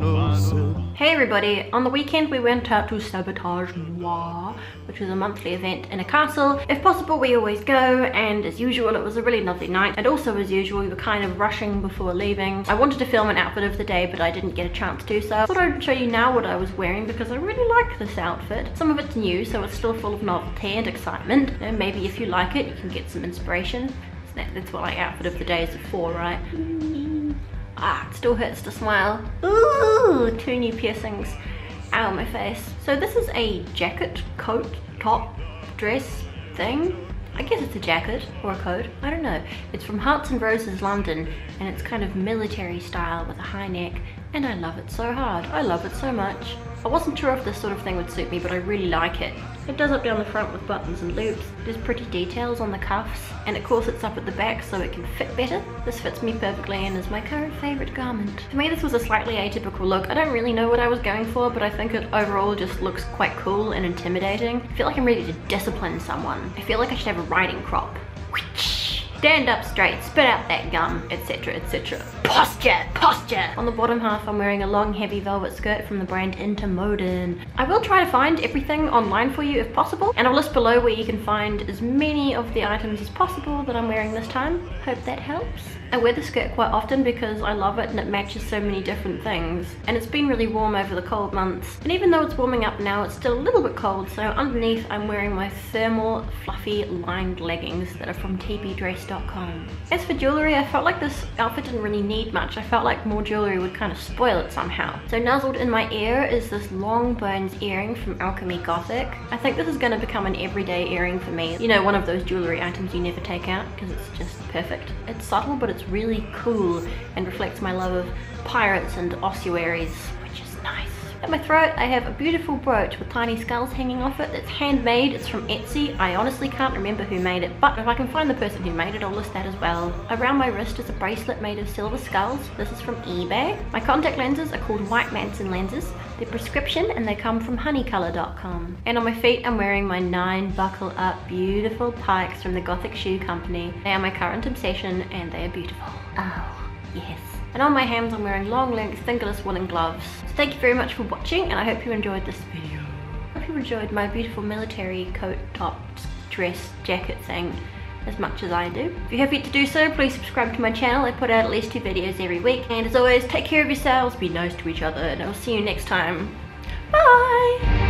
Hey everybody, on the weekend we went out to Sabotage Noir, which is a monthly event in a castle. If possible we always go and as usual it was a really lovely night and also as usual we were kind of rushing before leaving. I wanted to film an outfit of the day but I didn't get a chance to so I thought I'd show you now what I was wearing because I really like this outfit. Some of it's new so it's still full of novelty and excitement and maybe if you like it you can get some inspiration. That's what like outfit of the day is for, right? Ah, it still hurts to smile. Ooh, two new piercings. Ow, my face. So this is a jacket, coat, top, dress thing. I guess it's a jacket or a coat, I don't know. It's from Hearts and Roses London and it's kind of military style with a high neck and I love it so hard. I love it so much. I wasn't sure if this sort of thing would suit me, but I really like it. It does up down the front with buttons and loops. There's pretty details on the cuffs, and it corsets up at the back so it can fit better. This fits me perfectly and is my current favourite garment. For me, this was a slightly atypical look. I don't really know what I was going for, but I think it overall just looks quite cool and intimidating. I feel like I'm ready to discipline someone. I feel like I should have a riding crop. Stand up straight, spit out that gum, etc, etc. Posture, posture! On the bottom half I'm wearing a long heavy velvet skirt from the brand Intermodern. I will try to find everything online for you if possible and I'll list below where you can find as many of the items as possible that I'm wearing this time. Hope that helps. I wear the skirt quite often because I love it and it matches so many different things. And it's been really warm over the cold months. And even though it's warming up now, it's still a little bit cold. So underneath, I'm wearing my thermal fluffy lined leggings that are from As for jewellery, I felt like this outfit didn't really need much. I felt like more jewellery would kind of spoil it somehow. So nuzzled in my ear is this long bones earring from Alchemy Gothic. I think this is going to become an everyday earring for me. You know, one of those jewellery items you never take out because it's just perfect. It's subtle, but it's really cool and reflects my love of pirates and ossuaries, which is. At my throat, I have a beautiful brooch with tiny skulls hanging off it. It's handmade, it's from Etsy. I honestly can't remember who made it, but if I can find the person who made it, I'll list that as well. Around my wrist is a bracelet made of silver skulls. This is from eBay. My contact lenses are called White Manson lenses. They're prescription and they come from honeycolor.com. And on my feet, I'm wearing my nine buckle up beautiful pikes from the Gothic Shoe Company. They are my current obsession and they are beautiful. Oh, yes. And on my hands I'm wearing long length fingerless woolen gloves. So thank you very much for watching and I hope you enjoyed this video. I hope you enjoyed my beautiful military coat, top, dress, jacket thing as much as I do. If you have yet to do so, please subscribe to my channel. I put out at least two videos every week. And as always, take care of yourselves, be nice to each other, and I'll see you next time. Bye!